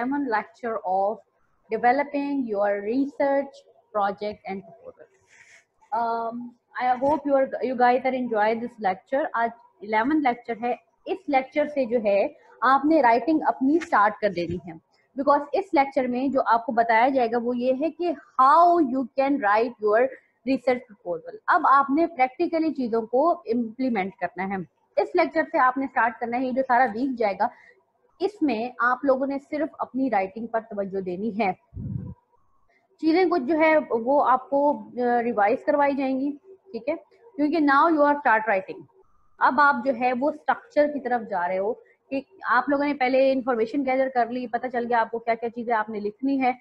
alaikum. Welcome to the 11th lecture of developing your research project and proposal. Um, I hope you are you guys are enjoy this lecture. आज 11th lecture है इस lecture से जो है आपने writing अपनी start कर देनी है बिकॉज़ इस लेक्चर में जो आपको बताया जाएगा वो ये है कि how you can write your research proposal अब आपने प्रैक्टिकली चीज़ों को इम्प्लीमेंट करना है इस लेक्चर से आपने स्टार्ट करना है ये जो सारा वीक जाएगा इसमें आप लोगों ने सिर्फ़ अपनी राइटिंग पर तवज्जो देनी है। चीज़ें कुछ जो है, वो आपको रिवाइज करवाई जाएँगी, ठीक है? क्योंकि now you are start writing अब आप जो है, वो स्ट्रक्चर की तरफ़ जा रहे हो कि आप लोगों ने पहले इंफॉर्मेशन गैदर कर ली, पता चल गया आपको क्या क्या चीज़ें आपने लिखनी है।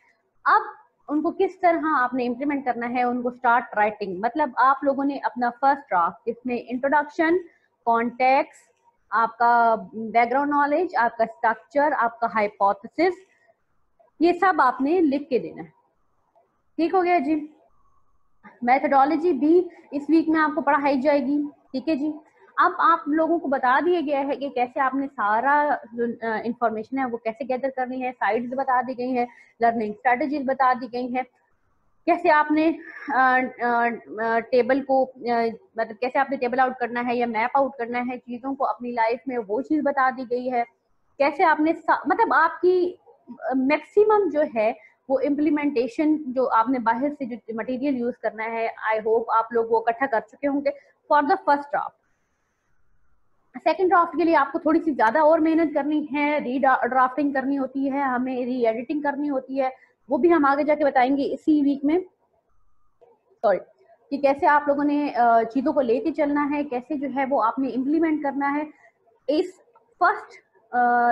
अब उनको किस तरह आपने इम्प्लीमेंट करना है, उनको स्टार्ट राइटिंग मतलब आप लोगों ने अपना फ़र्स्ट ड्राफ्ट इसमें इंट्रोडक्शन कॉन्टेक्स आपका बैकग्राउंड नॉलेज आपका स्ट्रक्चर आपका हाइपोथेसिस ये सब आपने लिख के देना है। ठीक हो गया जी? मैथडोलॉजी भी इस वीक में आपको पढ़ाई जाएगी। ठीक है जी? अब आप लोगों को बता दिया गया है कि कैसे आपने सारा जो इंफॉर्मेशन है वो कैसे गैदर करनी है साइड्स बता दी गई है लर्निंग स्ट्रेटजीज बता दी गई है। कैसे आपने टेबल को मतलब कैसे आपने टेबल आउट करना है या मैप आउट करना है, चीज़ों को अपनी लाइफ में वो चीज़ बता दी गई है। कैसे आपने मतलब आपकी मैक्सिमम जो है वो इम्प्लीमेंटेशन जो आपने बाहर से जो मटेरियल यूज़ करना है आई होप आप लोग वो इकट्ठा कर चुके होंगे for the first draft second draft के लिए आपको थोड़ी सी ज़्यादा और मेहनत करनी है री ड्राफ्टिंग करनी होती है, हमें री एडिटिंग करनी होती है वो भी हम आगे जाके बताएँगे इसी वीक में। सॉरी कि कैसे आप लोगों ने चीज़ों को लेके चलना है, कैसे जो है वो आपने इम्प्लीमेंट करना है। इस फ़र्स्ट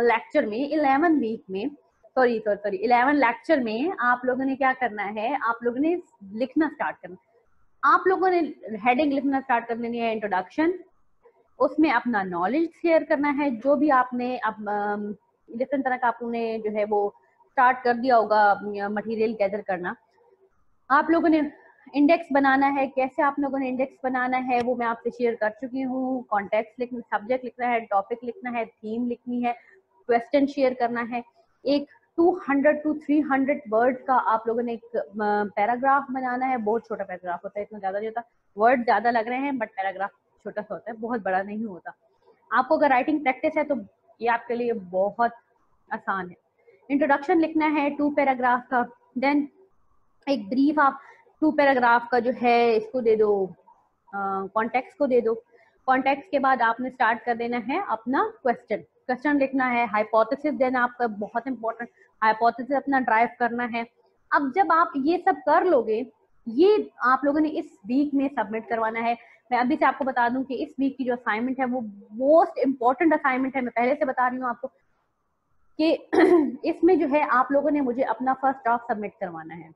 लेक्चर में इलेवन वीक में sorry sorry sorry eleven lecture में आप लोगों ने क्या करना है, आप लोगों ने लिखना स्टार्ट करना। आप लोगों ने हेडिंग लिखना स्टार्ट कर देनी है इंट्रोडक्शन उसमें अपना नॉलेज शेयर करना है, जो भी आपने अब डिफरेंट तरह का आपने जो है वो स्टार्ट कर दिया होगा मटेरियल गैदर करना। आप लोगों ने इंडेक्स बनाना है, कैसे आप लोगों ने इंडेक्स बनाना है, वो मैं आपसे शेयर कर चुकी हूँ। कॉन्टेक्ट लिखना सब्जेक्ट लिखना है टॉपिक लिखना है थीम लिखनी है क्वेश्चन शेयर करना है। एक 200 टू 300 वर्ड का आप लोगों ने एक पैराग्राफ बनाना है। बहुत छोटा पैराग्राफ होता है, इतना ज़्यादा नहीं होता। वर्ड ज़्यादा लग रहे हैं बट पैराग्राफ छोटा सा होता है, बहुत बड़ा नहीं होता। आपको अगर राइटिंग प्रैक्टिस है तो ये आपके लिए बहुत आसान है। इंट्रोडक्शन लिखना है टू पैराग्राफ का। देन एक ब्रीफ आप टू पैराग्राफ का जो है, इसको दे दो कॉन्टेक्ट को दे दो। कॉन्टेक्ट के बाद आपने स्टार्ट कर देना है अपना क्वेश्चन क्वेश्चन लिखना है हाइपोथेसिस देना आपका बहुत इंपॉर्टेंट हाइपोथेसिस अपना ड्राइव करना है। अब जब आप ये सब कर लोगे, ये आप लोगों ने इस वीक में सबमिट करवाना है। मैं अभी से आपको बता दूँ कि इस वीक की जो असाइनमेंट है, वो मोस्ट इंपॉर्टेंट असाइनमेंट है। मैं पहले से बता रही हूँ आपको। कि इसमें जो है आप लोगों ने मुझे अपना फ़र्स्ट ड्राफ्ट सबमिट करवाना है।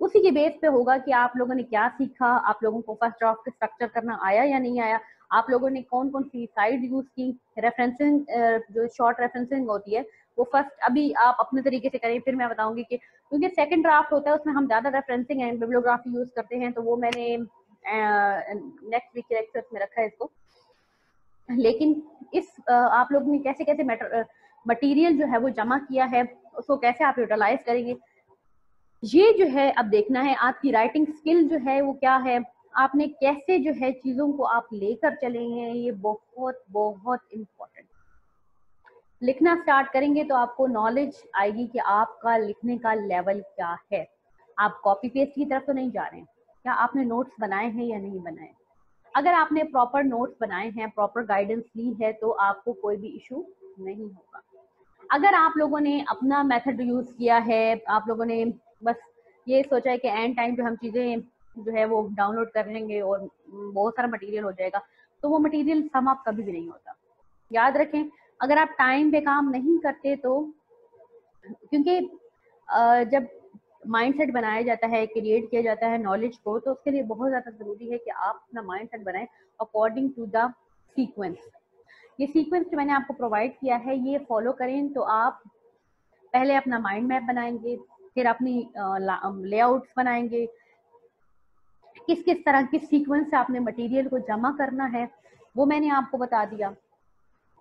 उसी के बेस पे होगा कि आप लोगों ने क्या सीखा, आप लोगों को फ़र्स्ट ड्राफ्ट स्ट्रक्चर करना आया या नहीं आया, आप लोगों ने कौन कौन सी साइड यूज़ की रेफरेंसिंग जो शॉर्ट रेफरेंसिंग होती है, वो फ़र्स्ट अभी आप अपने तरीके से करें, फिर मैं बताऊँगी कि क्योंकि सेकंड ड्राफ्ट होता है, उसमें हम ज़्यादा रेफरेंसिंग एंड बिब्लियोग्राफी यूज़ करते हैं तो वो मैंने नेक्स्ट वीक के लेक्चर्स में रखा है इसको। लेकिन इस आप लोगों ने कैसे कैसे मटेरियल जो है वो जमा किया है, उसको कैसे आप यूटिलाइज करेंगे? ये जो है, अब देखना है आपकी राइटिंग स्किल जो है वो क्या है? आपने कैसे जो है चीज़ों को आप लेकर चलेंगे ये बहुत बहुत इम्पोर्टेंट लिखना स्टार्ट करेंगे तो आपको नॉलेज आएगी कि आपका लिखने का लेवल क्या है। आप कॉपी पेस्ट की तरफ़ तो नहीं जा रहे हैं। क्या आपने नोट्स बनाए हैं या नहीं बनाए? अगर आपने प्रॉपर नोट्स बनाए हैं प्रॉपर गाइडेंस ली है तो आपको कोई भी इशू नहीं होगा। अगर आप लोगों ने अपना मेथड यूज़ किया है, आप लोगों ने बस ये सोचा है कि एंड टाइम पे हम चीज़ें जो है वो डाउनलोड कर लेंगे और बहुत सारा मटेरियल हो जाएगा तो वो मटेरियल सम आप कभी भी नहीं होता। याद रखें, अगर आप टाइम पे काम नहीं करते तो क्योंकि जब माइंडसेट बनाया जाता है क्रिएट किया जाता है नॉलेज को तो उसके लिए बहुत ज़्यादा ज़रूरी है कि आप अपना माइंडसेट बनाएँ अकॉर्डिंग टू द सीक्वेंस ये सीक्वेंस जो मैंने आपको प्रोवाइड किया है, ये फॉलो करें तो आप पहले अपना माइंड मैप बनाएँगे, फिर अपनी लेआउट्स बनाएँगे। किस किस तरह किस सीक्वेंस से आपने मटेरियल को जमा करना है, वो मैंने आपको बता दिया।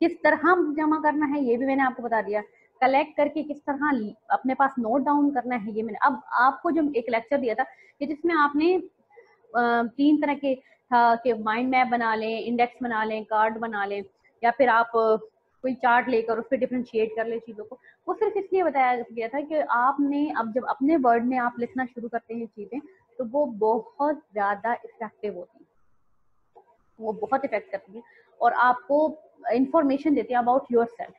किस तरह जमा करना है, ये भी मैंने आपको बता दिया। कलेक्ट करके किस तरह अपने पास नोट डाउन करना है, ये मैंने, अब आपको जो एक लेक्चर दिया था, कि जिसमें आपने तीन तरह के था कि माइंड मैप बना लें इंडेक्स बना लें कार्ड बना लें या फिर आप कोई चार्ट लेकर उस पर डिफ्रेंशिएट कर ले चीज़ों को। वो सिर्फ़ इसलिए बताया गया था कि आपने, अब जब अपने वर्ड में आप लिखना शुरू करते हैं चीज़ें तो वो बहुत ज़्यादा इफ़ेक्टिव होती हैं। वो बहुत इफ़ेक्ट करती हैं और आपको इंफॉर्मेशन देते हैं अबाउट योर सेल्फ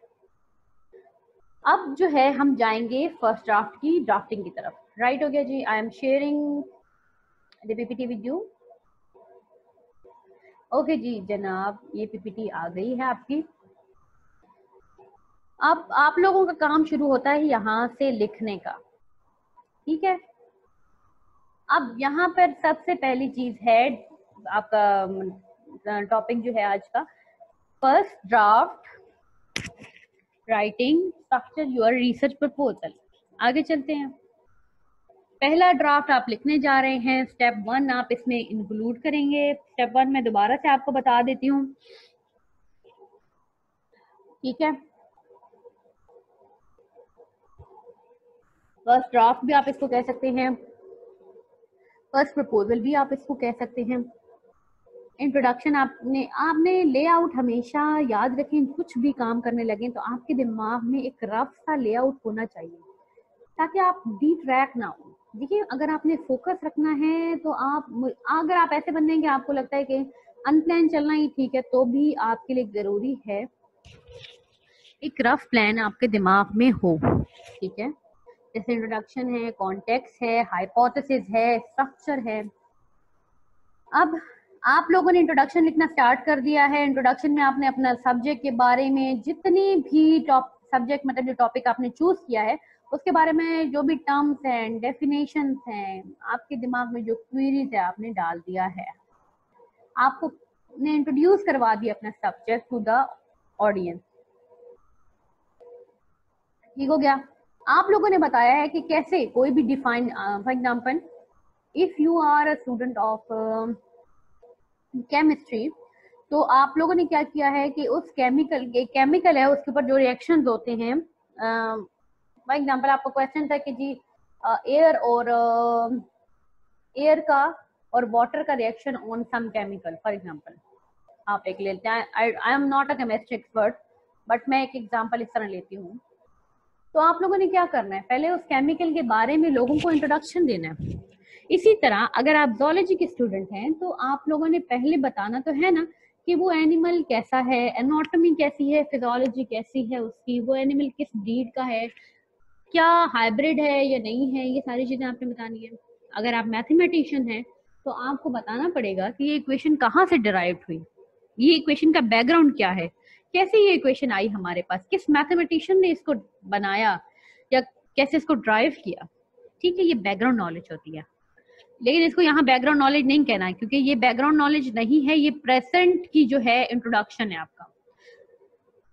अब जो है, हम जाएँगे फ़र्स्ट ड्राफ्ट की ड्राफ्टिंग की तरफ़। राइट हो गया जी? I am sharing the with you okay जी, जनाब, ये पीपीटी आ गई है आपकी। अब आप लोगों का काम शुरू होता है यहाँ से लिखने का। ठीक है? अब यहाँ पर सबसे पहली चीज़ है, आपका टॉपिक जो है आज का, first draft, writing, structure, your research proposal. आगे चलते हैं। पहला ड्राफ्ट आप लिखने जा रहे हैं स्टेप वन आप इसमें इंक्लूड करेंगे। स्टेप वन मैं दोबारा से आपको बता देती हूँ। ठीक है? फ़र्स्ट ड्राफ्ट भी आप इसको कह सकते हैं। फ़र्स्ट प्रपोजल भी आप इसको कह सकते हैं। इंट्रोडक्शन आपने आपने लेआउट हमेशा याद रखें, कुछ भी काम करने लगे तो आपके दिमाग में एक रफ सा लेआउट होना चाहिए। ताकि आप डी ट्रैक ना हो। देखिए, अगर आपने फोकस रखना है तो आप अगर आप ऐसे बन जाएँगे, आपको लगता है कि अनप्लान चलना ही ठीक है तो भी आपके लिए ज़रूरी है। एक रफ प्लान आपके दिमाग में हो, ठीक है? जैसे इंट्रोडक्शन है कॉन्टेक्स्ट है हाइपोथेसिस है स्ट्रक्चर है। अब आप लोगों ने इंट्रोडक्शन लिखना स्टार्ट कर दिया है। इंट्रोडक्शन में आपने अपना सब्जेक्ट के बारे में जितनी भी टॉप सब्जेक्ट मतलब जो टॉपिक आपने चूज़ किया है उसके बारे में जो भी टर्म्स हैं डेफिनेशन हैं, आपके दिमाग में जो क्वेरीज है, आपने डाल दिया है। आपको ने इंट्रोड्यूस करवा दिया अपना सब्जेक्ट टू द ऑडियंस ठीक हो गया? आप लोगों ने बताया है कि कैसे कोई भी define for example if you are a student of chemistry तो आप लोगों ने क्या किया है कि उस केमिकल के केमिकल है, उसके ऊपर जो रिएक्शन होते हैं फॉर एग्ज़ाम्पल आपका क्वेश्चन था कि जी एयर और एयर का और वाटर का reaction on some chemical for example आप एक लेते हैं I am not a chemistry expert but मैं एक एग्ज़ाम्पल इस तरह लेती हूँ। तो आप लोगों ने क्या करना है? पहले उस केमिकल के बारे में लोगों को इंट्रोडक्शन देना है। इसी तरह, अगर आप जोलॉजी के स्टूडेंट हैं तो आप लोगों ने पहले बताना तो है ना कि वो एनिमल कैसा है एनाटॉमी कैसी है फिजोलॉजी कैसी है उसकी, वो एनिमल किस ब्रीड का है क्या हाइब्रिड है या नहीं है, ये सारी चीज़ें आपने बतानी है। अगर आप मैथमेटिशियन हैं तो आपको बताना पड़ेगा कि ये इक्वेशन कहाँ से डिराइव हुई? ये इक्वेशन का बैकग्राउंड क्या है? कैसे ये इक्वेशन आई हमारे पास? किस मैथमेटिशियन ने इसको बनाया? या कैसे इसको ड्राइव किया? ठीक है, ये बैकग्राउंड नॉलेज होती है। लेकिन इसको यहाँ बैकग्राउंड नॉलेज नहीं कहना है, क्योंकि ये बैकग्राउंड नॉलेज नहीं है, ये प्रेजेंट की जो है इंट्रोडक्शन है आपका।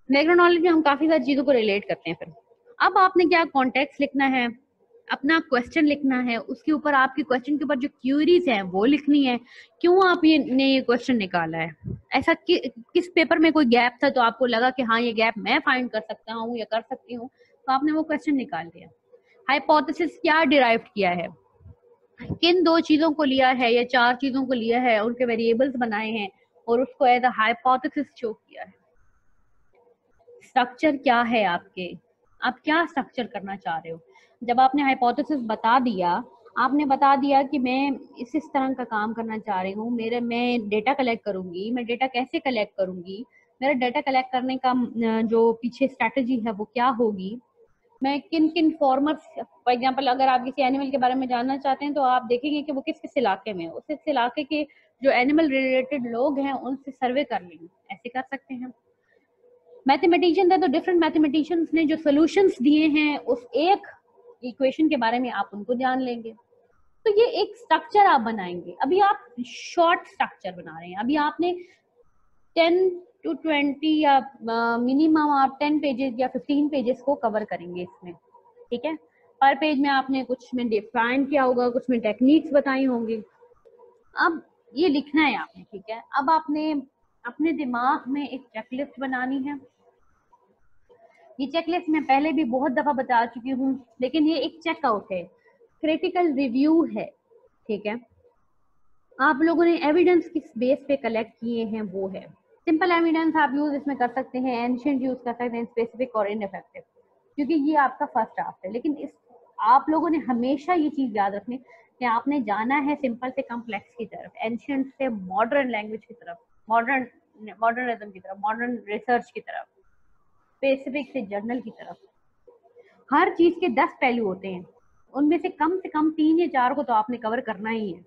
बैकग्राउंड नॉलेज में हम काफ़ी सारी चीज़ों को रिलेट करते हैं फिर। अब आपने क्या कॉन्टेक्ट लिखना है? अपना क्वेश्चन लिखना है। उसके ऊपर आपके क्वेश्चन के ऊपर जो क्यूरीज है वो लिखनी है। क्यों आप ये ने ये क्वेश्चन निकाला है? ऐसा कि, किस पेपर में कोई गैप था तो आपको लगा कि हाँ ये गैप मैं फाइंड कर सकता हूँ या कर सकती हूँ? तो आपने वो क्वेश्चन निकाल दिया। हाइपोथेसिस क्या डिराइव किया है? किन दो चीज़ों को लिया है या चार चीज़ों को लिया है उनके वेरिएबल्स बनाए हैं और उसको एज अ हाइपोथेसिस शो किया है? स्ट्रक्चर क्या है आपके? आप क्या स्ट्रक्चर करना चाह रहे हो? जब आपने हाइपोथेसिस बता दिया, आपने बता दिया कि मैं इस इस तरह का काम करना चाह रही हूँ, मेरे, मैं डेटा कलेक्ट करूँगी, मैं डेटा कैसे कलेक्ट करूँगी, मेरा डेटा कलेक्ट करने का जो पीछे स्ट्रैटेजी है वो क्या होगी? मैं किन किन फॉर्मर्स फॉर एग्जांपल अगर आप किसी एनिमल के बारे में जानना चाहते हैं तो आप देखेंगे कि वो किस किस इलाके में उस, इस इलाके के जो एनिमल रिलेटेड लोग हैं, उनसे सर्वे कर लेंगे। ऐसे कर सकते हैं? मैथमेटिशियन है तो डिफरेंट मैथमेटिशियंस ने जो सोल्यूशंस दिए हैं, उस एक इक्वेशन के बारे में आप उनको जान लेंगे। तो ये एक स्ट्रक्चर आप बनाएँगे। अभी आप शॉर्ट स्ट्रक्चर बना रहे हैं। अभी आपने टेन टू ट्वेंटी या मिनिमम आप टेन पेजेस या फिफ्टीन पेजेस को कवर करेंगे इसमें। ठीक है? पर पेज में आपने कुछ में डिफाइन किया होगा, कुछ में टेक्निक्स बताई होंगी। अब ये लिखना है आपने, ठीक है? अब आपने, अपने दिमाग में एक चेकलिस्ट बनानी है। ये चेकलिस्ट मैं पहले भी बहुत दफ़ा बता चुकी हूँ, लेकिन ये एक चेकआउट है। क्रिटिकल रिव्यू है, ठीक है? आप लोगों ने एविडेंस किस बेस पे कलेक्ट किए हैं, वो है। सिंपल एविडेंस आप यूज़ इसमें कर सकते हैं एंशियंट यूज़ कर सकते हैं स्पेसिफिक और इनफेक्टिव क्योंकि ये आपका फ़र्स्ट ड्राफ्ट है, लेकिन इस, आप लोगों ने हमेशा ये चीज़ याद रखनी कि आपने जाना है सिंपल से कम्प्लेक्स की तरफ़ एंशियंट से मॉडर्न लैंग्वेज की तरफ़ मॉडर्न मॉडर्निज्म की तरफ़ मॉडर्न रिसर्च की तरफ़। स्पेसिफिक से जर्नल की तरफ़। हर चीज़ के दस पहलू होते हैं। उनमें से कम से कम तीन या चार को तो आपने कवर करना ही है।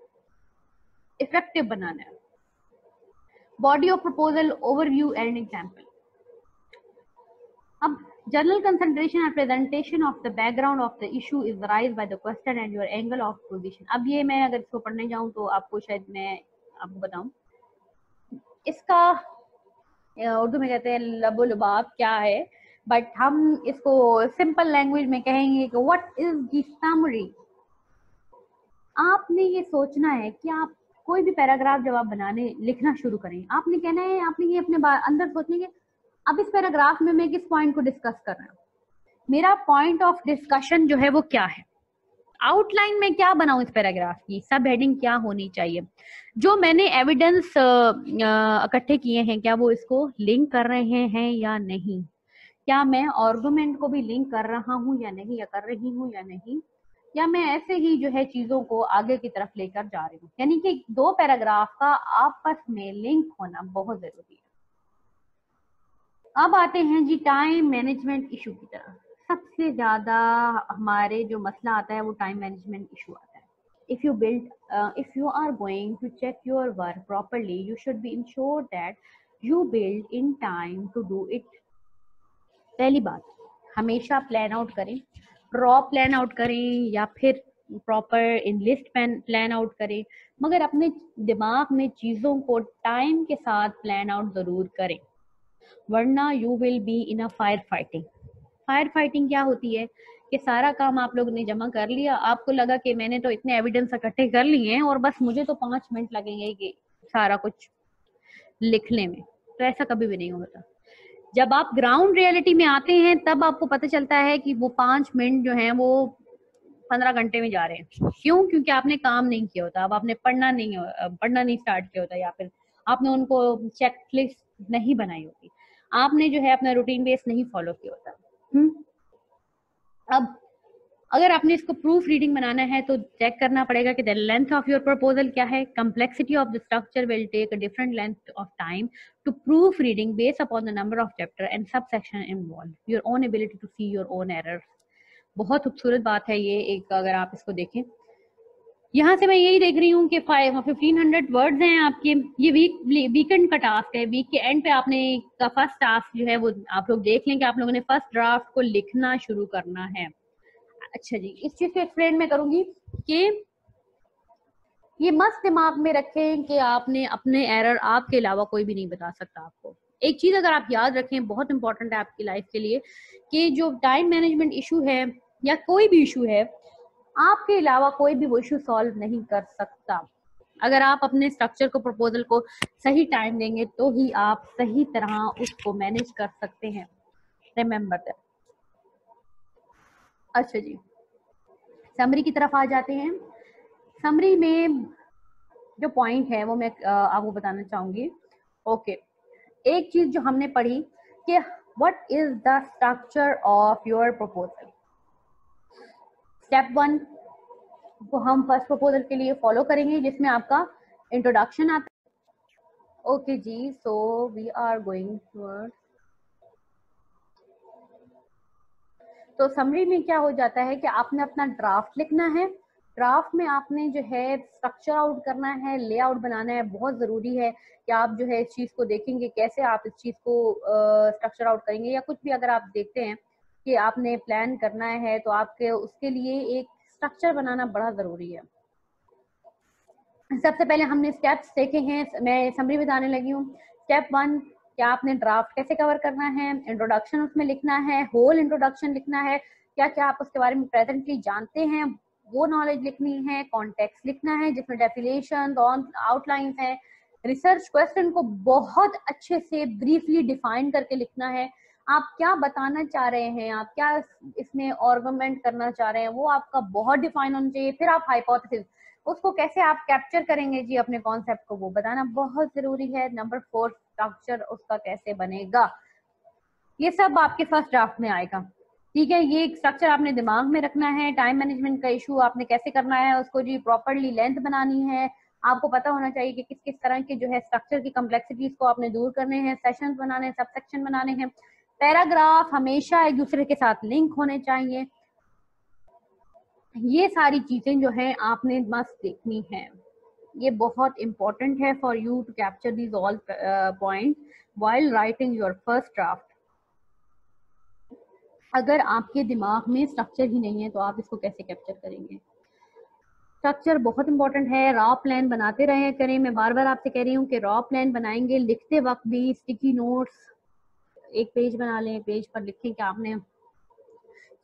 इफ़ेक्टिव बनाना है। Body of proposal overview and example अब General concentration and presentation of the background of the issue is raised by the question and your angle of position. अब ये मैं अगर इसको पढ़ने जाऊँ तो आपको शायद मैं आपको बताऊँ। इसका उर्दू में कहते हैं, लबो लबाब, क्या है? बट हम इसको सिंपल लैंग्वेज में कहेंगे कि व्हाट इज़ दी समरी आपने ये सोचना है कि आप कोई भी पैराग्राफ जब आप बनाने, लिखना शुरू करें, आपने कहना है, आपने ये अपने अंदर सोचने के, अब इस पैराग्राफ में मैं किस पॉइंट को डिस्कस कर रहा हूँ? मेरा पॉइंट ऑफ़ डिस्कशन जो है वो क्या है? आउटलाइन में क्या बनाऊँ इस पैराग्राफ की? सब हेडिंग क्या होनी चाहिए? जो मैंने एविडेंस इकट्ठे किए हैं, क्या वो इसको लिंक कर रहे हैं या नहीं? क्या मैं आर्गुमेंट को भी लिंक कर रहा हूँ या नहीं, या कर रही हूँ या नहीं? या मैं ऐसे ही जो है चीज़ों को आगे की तरफ़ लेकर जा रही हूँ? यानी कि दो पैराग्राफ का आपस में लिंक होना बहुत ज़रूरी है। अब आते हैं जी टाइम मैनेजमेंट इशू की तरफ़। सबसे ज़्यादा हमारे जो मसला आता है वो टाइम मैनेजमेंट इशू आता है। If you build uh, if you are going to check your work properly you should be ensured that you build in time to do it. पहली बात हमेशा प्लान आउट करें। रॉ प्लान आउट करें या फिर proper in list plan out करें। मगर अपने दिमाग में चीज़ों को टाइम के साथ प्लान आउट ज़रूर करें। वरना you will be in a fire fighting fire fighting क्या होती है कि सारा काम आप लोग ने जमा कर लिया। आपको लगा कि मैंने तो इतने एविडेंस इकट्ठे कर लिए हैं और बस मुझे तो पाँच मिनट लगेंगे कि सारा कुछ लिखने में। तो ऐसा कभी भी नहीं होता। जब आप ग्राउंड रियलिटी में आते हैं, तब आपको पता चलता है कि वो पाँच मिनट जो है, वो पंद्रह घंटे में जा रहे हैं। क्यों? क्योंकि आपने काम नहीं किया होता। अब आपने पढ़ना नहीं पढ़ना नहीं स्टार्ट किया होता या फिर आपने उनको चेकलिस्ट नहीं बनाई होती। आपने जो है अपना रूटीन बेस नहीं फॉलो किया होता। हम्म। अब अगर आपने इसको प्रूफ रीडिंग बनाना है तो चेक करना पड़ेगा कि the length of your proposal क्या है? Complexity of the structure will take a different length of time to proof reading based upon the number of chapter and sub section involve your own ability to see your own errors बहुत खूबसूरत बात है ये, एक अगर आप इसको देखें। यहाँ से मैं यही देख रही हूँ कि फिफ्टीन हंड्रेड वर्ड्स हैं आपके। ये वीक वीकेंड का टास्क है। वीक के एंड पे आपने का फ़र्स्ट टास्क जो है वो आप लोग देख लें कि आप लोगों ने फ़र्स्ट ड्राफ्ट को लिखना शुरू करना है। अच्छा जी, इस चीज़ को एक्सप्लेन मैं करूँगी कि ये मस्त दिमाग में रखें कि आपने अपने एरर आपके अलावा कोई भी नहीं बता सकता आपको। एक चीज़ अगर आप याद रखें, बहुत इंपॉर्टेंट है आपकी लाइफ के लिए कि जो टाइम मैनेजमेंट इशू है या कोई भी इशू है आपके अलावा कोई भी वो इशू सॉल्व नहीं कर सकता। अगर आप अपने स्ट्रक्चर को प्रपोजल को सही टाइम देंगे तो ही आप सही तरह उसको मैनेज कर सकते हैं। रिमेम्बर अच्छा जी। समरी की तरफ़ आ जाते हैं। समरी में जो पॉइंट है, वो मैं आपको बताना चाहूँगी। ओके एक चीज़ जो हमने पढ़ी कि what is the structure of your proposal step one को हम फ़र्स्ट प्रपोजल के लिए फॉलो करेंगे जिसमें आपका इंट्रोडक्शन आता है। Okay ji so we are going to summary में क्या हो जाता है कि आपने अपना ड्राफ्ट लिखना है। ड्राफ्ट में आपने जो है स्ट्रक्चर आउट करना है लेआउट बनाना है बहुत ज़रूरी है कि आप जो है इस चीज़ को देखेंगे कैसे आप इस चीज़ को स्ट्रक्चर uh, आउट करेंगे या कुछ भी अगर आप देखते हैं कि आपने प्लान करना है तो आपके उसके लिए एक स्ट्रक्चर बनाना बड़ा ज़रूरी है। सबसे पहले हमने स्टेप्स देखे हैं, मैं समरी बताने लगी हूँ। स्टेप वन क्या आपने ड्राफ्ट कैसे कवर करना है? इंट्रोडक्शन उसमें लिखना है होल इंट्रोडक्शन लिखना है। क्या क्या आप उसके बारे में प्रेजेंटली जानते हैं? वो नॉलेज लिखनी है कॉन्टेक्स्ट लिखना है, जिसमें डेफिनेशन आउटलाइन है। रिसर्च क्वेश्चन को बहुत अच्छे से ब्रीफली डिफाइन करके लिखना है। आप क्या बताना चाह रहे हैं? आप क्या इसमें ऑर्गमेंट करना चाह रहे हैं? वो आपका बहुत डिफाइन होना चाहिए, फिर आप हाइपोथेसिस उसको कैसे आप कैप्चर करेंगे जी अपने कॉन्सेप्ट को? वो बताना बहुत ज़रूरी है। नंबर फोर स्ट्रक्चर उसका कैसे बनेगा? ये सब आपके फ़र्स्ट ड्राफ्ट में आएगा। ठीक है, ये स्ट्रक्चर आपने दिमाग में रखना है। टाइम मैनेजमेंट का इशू आपने कैसे करना है? उसको जी प्रॉपरली लेंथ बनानी है। आपको पता होना चाहिए कि किस किस तरह के जो है स्ट्रक्चर की कम्प्लेक्सिटीज को आपने दूर करने हैं। सेशन बनाने हैं सब सेक्शन बनाने हैं। पैराग्राफ हमेशा एक दूसरे के साथ लिंक होने चाहिए। ये सारी चीज़ें जो है आपने मस्त देखनी है। ये बहुत इंपॉर्टेंट है for you to capture these all point while writing your first draft अगर आपके दिमाग में स्ट्रक्चर ही नहीं है तो आप इसको कैसे कैप्चर करेंगे? स्ट्रक्चर बहुत इंपॉर्टेंट है। रॉ प्लान बनाते रहे करें। मैं बार बार आपसे कह रही हूँ कि रॉ प्लान बनाएँगे, लिखते वक्त भी स्टिकी नोट्स एक पेज बना लें, पेज पर लिखें कि आपने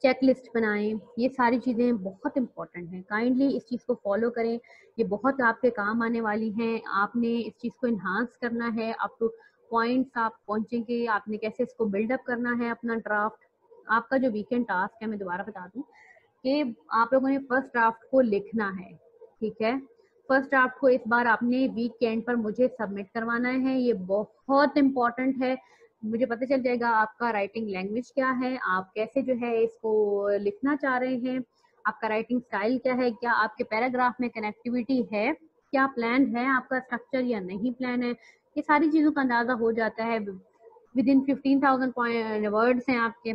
चेक लिस्ट बनाएँ। ये सारी चीज़ें बहुत इंपॉर्टेंट हैं। काइंडली इस चीज़ को फॉलो करें। ये बहुत आपके काम आने वाली हैं। आपने इस चीज़ को इन्हांस करना है। अप टू पॉइंट्स आप पहुँचेंगे। आपने कैसे इसको बिल्डअप करना है अपना ड्राफ्ट आपका जो वीकेंड टास्क है, मैं दोबारा बता दूँ कि आप लोगों ने फ़र्स्ट ड्राफ्ट को लिखना है। ठीक है? फ़र्स्ट ड्राफ्ट को इस बार आपने वीकेंड पर मुझे सबमिट करवाना है। ये बहुत इंपॉर्टेंट है। मुझे पता चल जाएगा आपका राइटिंग लैंग्वेज क्या है, आप कैसे जो है इसको लिखना चाह रहे हैं, आपका राइटिंग स्टाइल क्या है, क्या आपके पैराग्राफ में कनेक्टिविटी है, क्या प्लान है, आपका स्ट्रक्चर या नहीं प्लान है, ये सारी चीज़ों का अंदाज़ा हो जाता है। Within fifteen thousand words हैं आपके,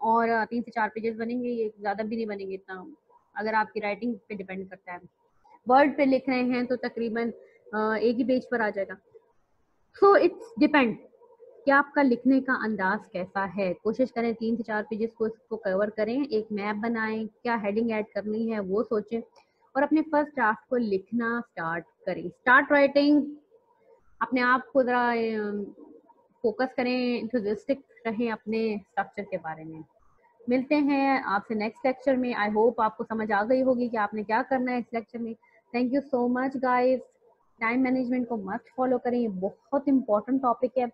और तीन से चार पेजेस बनेंगे, ये ज़्यादा भी नहीं बनेंगे इतना, अगर आपकी राइटिंग पे डिपेंड करता है। वर्ड पे लिख रहे हैं तो तकरीबन एक ही पेज पर आ जाएगा। सो इट्स डिपेंड कि आपका लिखने का अंदाज कैसा है? कोशिश करें तीन से चार पेजेस को इसको कवर करें, एक मैप बनाएँ, क्या हेडिंग ऐड करनी है वो सोचें और अपने फ़र्स्ट ड्राफ्ट को लिखना स्टार्ट करें। स्टार्ट राइटिंग अपने आप को ज़रा फोकस करें इंथुजिस्टिक रहें अपने स्ट्रक्चर के बारे में। मिलते हैं आपसे नेक्स्ट लेक्चर में। आई होप आपको समझ आ गई होगी कि आपने क्या करना है इस लेक्चर में। Thank you so much guys time management को मत फॉलो करें। ये बहुत इंपॉर्टेंट टॉपिक है।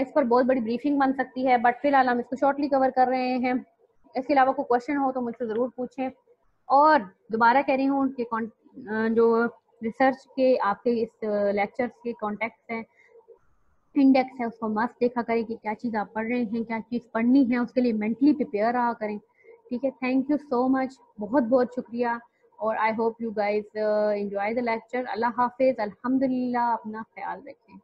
इस पर बहुत बड़ी ब्रीफिंग बन सकती है बट फ़िलहाल हम इसको शॉर्टली कवर कर रहे हैं। इसके अलावा कोई क्वेश्चन हो तो मुझसे ज़रूर पूछें। और दोबारा कह रही हूँ कि जो रिसर्च के, आपके इस लेक्चर्स के कॉन्टेक्ट हैं इंडेक्स है, उसको मस्त देखा करें कि क्या चीज़ आप पढ़ रहे हैं, क्या चीज़ पढ़नी है, उसके लिए मेंटली प्रिपेयर रहा करें। ठीक है थैंक यू सो मच बहुत बहुत शुक्रिया, और I hope you guys enjoy the lecture अल्लाह हाफिज, अल्हम्दुलिल्लाह, अपना ख्याल रखें।